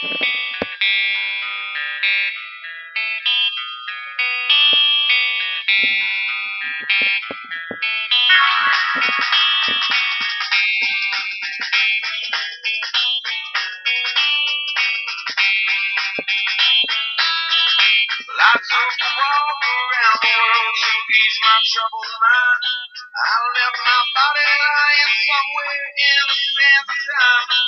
I took walk around the world to ease my troubled mind. I left my body lying somewhere in the sands of time.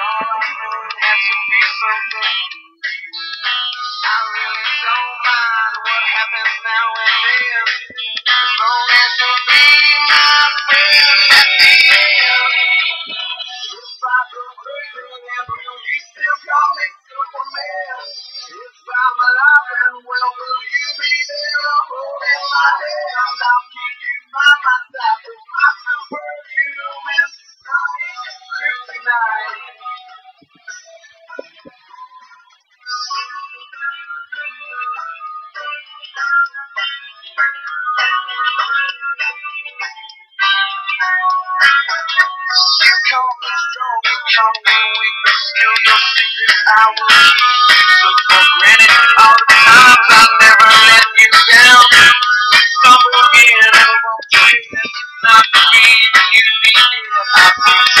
You call me strong, you call me weak, but still no secret I will keep. Took for granted all the times I never let you down. We stumble in and won't do it, not the you.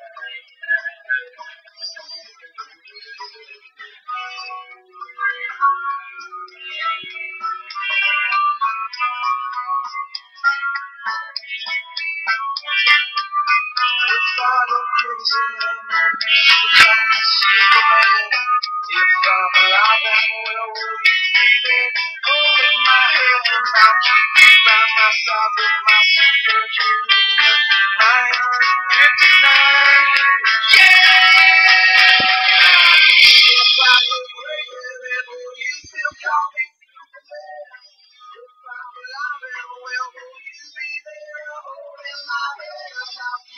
Chicago prison and come see the man. If I'm alive and well, will you be there? Holding my hand I'll keep you by my side with my super junior. Tonight. If I go crazy, will you still call me? I'm not